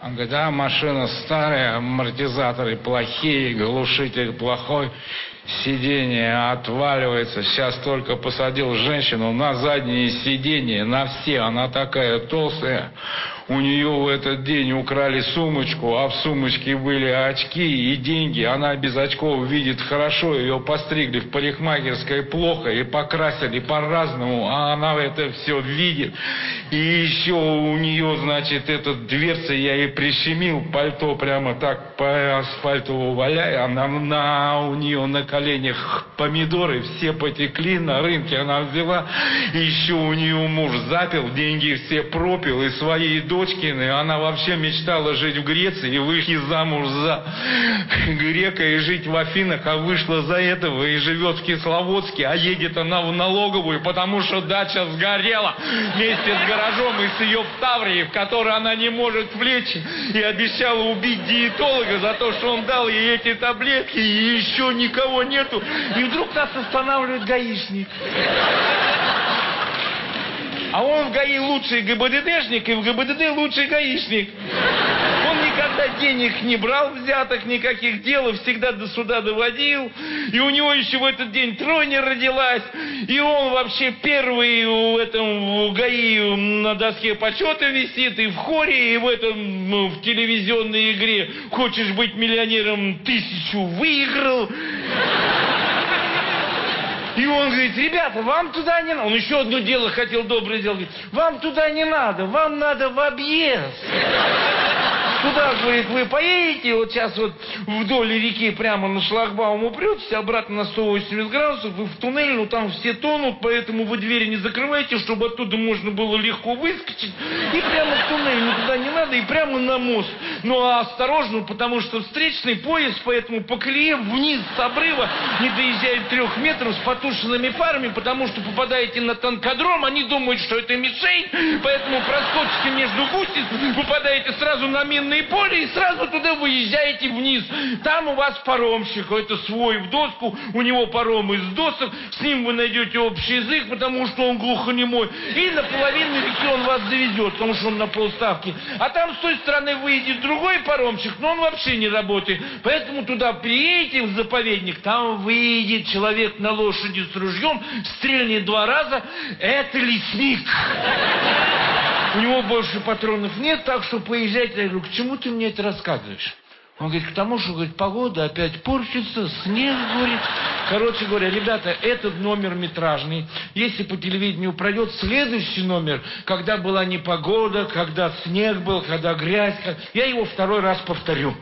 Он говорит, а машина старая, амортизаторы плохие, глушитель плохой, сиденье отваливается. Сейчас только посадил женщину на заднее сиденье, на все. Она такая толстая. У нее в этот день украли сумочку, а в сумочке были очки и деньги. Она без очков видит хорошо, ее постригли в парикмахерской плохо и покрасили по-разному, а она это все видит. И еще у нее, значит, этот дверца я ей прищемил, пальто прямо так по асфальту валяя, она на, у нее на коленях помидоры все потекли, на рынке она взяла, еще у нее муж запил, деньги все пропил, и своей дочкины, она вообще мечтала жить в Греции и выйти замуж за грека и жить в Афинах, а вышла за этого и живет в Кисловодске, а едет она в налоговую, потому что дача сгорела вместе с гаражом и с ее в Таврии, в которой она не может влечь, и обещала убить диетолога за то, что он дал ей эти таблетки, и еще никого нету. И вдруг нас останавливает гаишник. В ГАИ лучший ГИБДДшник и в ГИБДД лучший гаишник. Он никогда денег не брал, взяток никаких дел, всегда до суда доводил. И у него еще в этот день тройня родилась. И он вообще первый в этом в ГАИ на доске почета висит, и в хоре, и в этом в телевизионной игре «Хочешь быть миллионером?» тысячу выиграл. И он говорит, ребята, вам туда не надо. Он еще одно дело хотел доброе делать. Говорит, вам туда не надо, вам надо в объезд. Туда, говорит, вы поедете, вот сейчас вот вдоль реки прямо на шлагбаум упретесь, обратно на 180 градусов, вы в туннель, ну там все тонут, поэтому вы двери не закрывайте, чтобы оттуда можно было легко выскочить. И прямо в туннель, никуда не надо, и прямо на мост. Ну а осторожно, потому что встречный поезд, поэтому по колее вниз с обрыва не доезжает трех метров с потушенными фарами, потому что попадаете на танкодром, они думают, что это мишень, поэтому проскочите между гусениц, попадаете сразу на минное поле и сразу туда выезжаете вниз. Там у вас паромщик, это свой в доску, у него паром из досок, с ним вы найдете общий язык, потому что он глухонемой, и на половину реки он вас завезет, потому что он на полставки. А там с той стороны выйдет другой паромщик, но он вообще не работает. Поэтому туда приедете в заповедник, там выйдет человек на лошади с ружьем, стрельнет два раза, это лесник. У него больше патронов нет, так что поезжайте. Я говорю, к чему ты мне это рассказываешь? Он говорит, к тому, что говорит, погода опять портится, снег, говорит. Короче говоря, ребята, этот номер метражный. Если по телевидению пройдет следующий номер, когда была непогода, когда снег был, когда грязь, я его второй раз повторю.